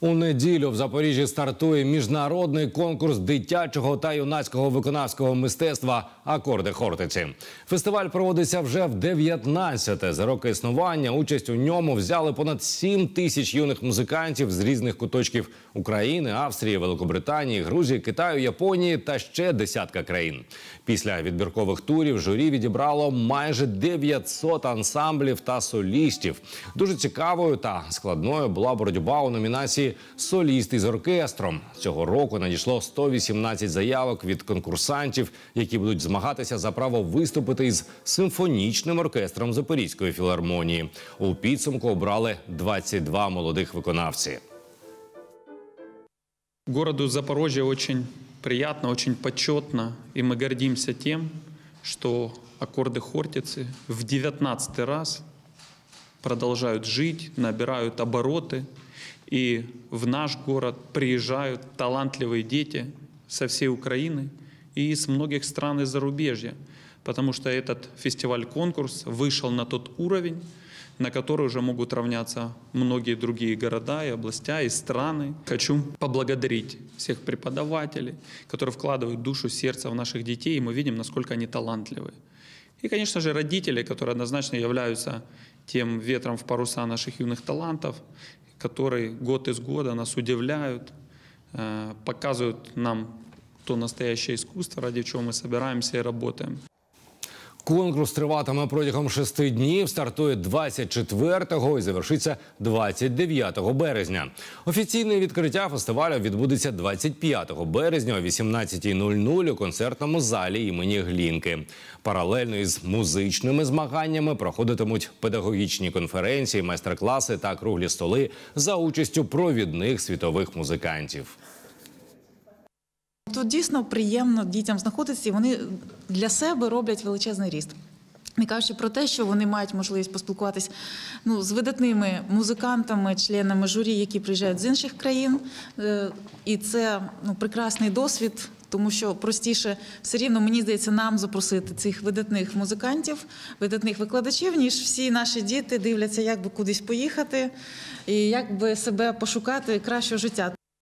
У неділю в Запоріжжі стартує міжнародний конкурс дитячого та юнацького виконавського мистецтва Акорди Хортиці. Фестиваль проводиться вже в 19-те. За роки існування участь у ньому взяли понад 7 тисяч юних музикантів з різних куточків України, Австрії, Великобританії, Грузії, Китаю, Японії та ще десятка країн. Після відбіркових турів журі відібрало майже 900 ансамблів та солістів. Дуже цікавою та складною була боротьба у номінації Соліст із оркестром. Цього року надійшло 118 заявок від конкурсантів, які будуть змагатися за право виступити із симфонічним оркестром Запорізької філармонії. У підсумку обрали 22 молодих виконавці. Городу Запорожье очень приятно, очень почетно, и мы гордимся тем, что аккорды Хортицы в 19 раз продолжают жить, набирают обороты, И в наш город приезжают талантливые дети со всей Украины и из многих стран и зарубежья, потому что этот фестиваль-конкурс вышел на тот уровень, на который уже могут равняться многие другие города и областя, и страны. Хочу поблагодарить всех преподавателей, которые вкладывают душу, сердце в наших детей, и мы видим, насколько они талантливы. И, конечно же, родители, которые однозначно являются тем ветром в паруса наших юных талантов, которые год из года нас удивляют, э, показывают нам то настоящее искусство, ради чего мы собираемся и работаем. Конкурс триватиме протягом шести днів. Стартує 24-го і завершиться 29 березня. Офіційне відкриття фестивалю відбудеться 25 березня о 18.00 у концертному залі імені Глінки. Паралельно із музичними змаганнями проходитимуть педагогічні конференції, майстер-класи та круглі столи за участю провідних світових музикантів. Тут дійсно приємно дітям знаходитися, і вони для себе роблять величезний ріст. Не кажучи про те, що вони мають можливість поспілкуватись ну, з видатними музикантами, членами журі, які приїжджають з інших країн. Е, І це ну, прекрасний досвід, тому що простіше все рівно, мені здається, нам запросити цих видатних музикантів, видатних викладачів, ніж всі наші діти дивляться, як би кудись поїхати і як би себе пошукати кращого життя.